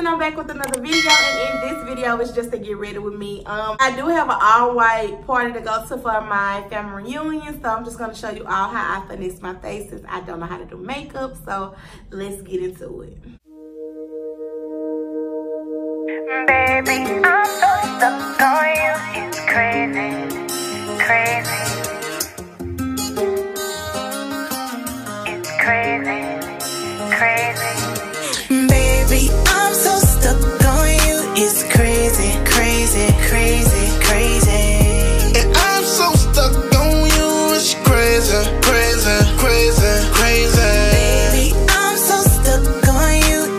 and I'm back with another video and in this video it's just to get ready with me. Um, I do have an all white party to go to for my family reunion so I'm just going to show you all how I finesse my face since I don't know how to do makeup so let's get into it. Baby, I'm so stuck on you, it's crazy, crazy.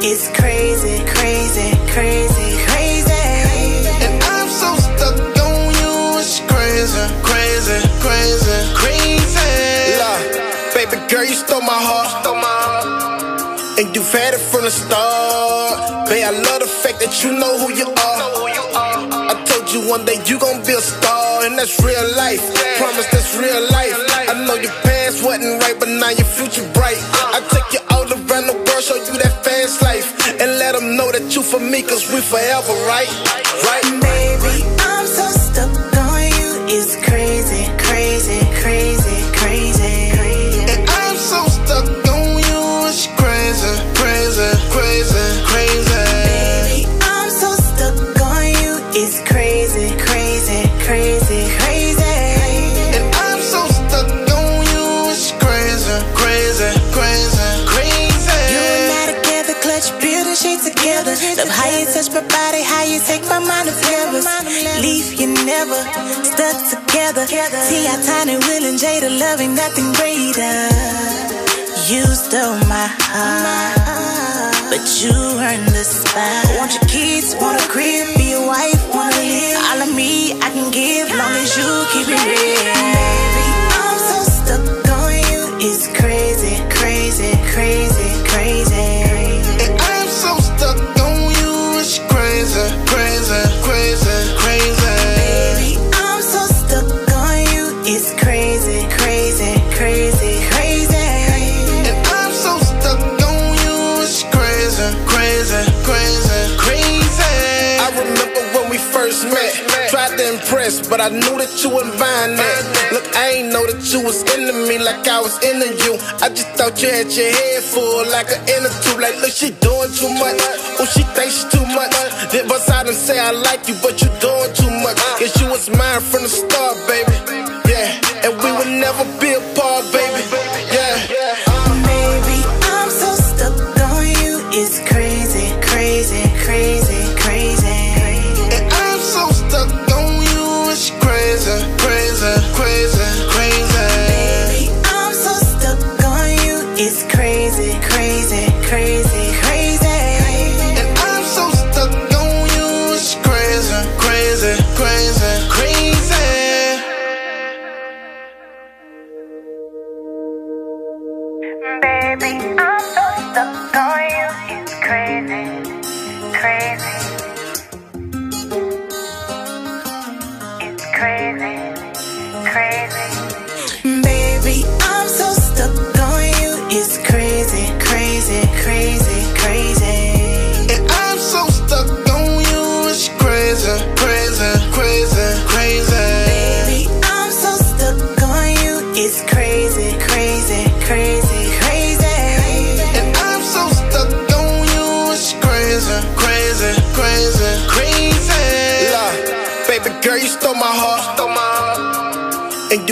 It's crazy, crazy, crazy, crazy. And I'm so stuck on you, it's crazy, crazy, crazy, crazy. Look, baby girl, you stole my heart, stole my heart. And you've had it from the start. Babe, I love the fact that you know who you are. I told you one day you gon' be a star, and that's real life. Promise that's real life. I know your past wasn't right, but now your future bright. Uh-huh. I take you world, show you that fast life, and let them know that you for me, cause we forever, right? Right? Baby, I'm so stuck on you. It's crazy, touch my body, how you take my mind to levels. Leave you never stuck together. How tiny Will and Jada loving nothing greater. You stole my heart, but you earned the spot. Want your kids, want a crib, be a wife, tried to impress, but I knew that you wouldn't find that. Look, I ain't know that you was into me like I was into you. I just thought you had your head full like an inner tube. Like, look, she doing too much. Oh, she thinks she too much. Then bust out and say I like you, but you doing too much. Guess you was mine from the start, baby. Yeah, and we would never I'm so crazy, crazy. It's crazy, crazy.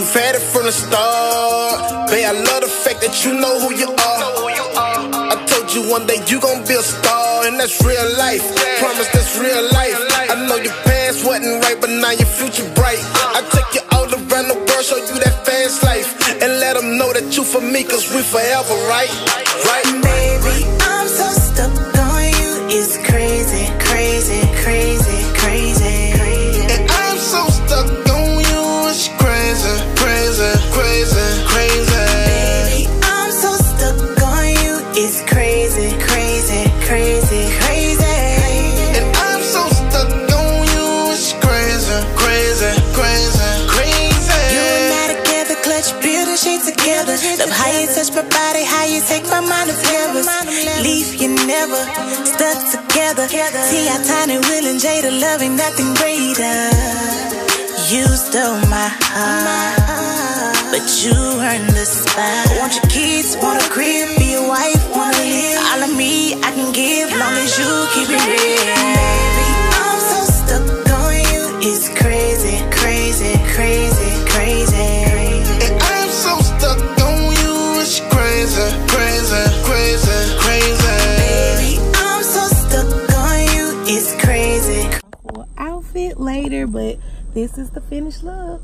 You've had it from the start. Babe, I love the fact that you know who you are. I told you one day you gon' be a star, and that's real life. Promise that's real life. I know your past wasn't right, but now your future bright. I take you all around the world, show you that fast life, and let them know that you for me, cause we forever, right? Right? Baby, how you touch my body, how you take my mind off levels. Leave you never stuck together. T.I. Tiny, Will, and Jada, love ain't nothing greater. You stole my heart, but you earned the spot. Want your kids, want a crib, be a wife, wanna live. All of me, I can give, long as you keep it real. Outfit later, but this is the finished look.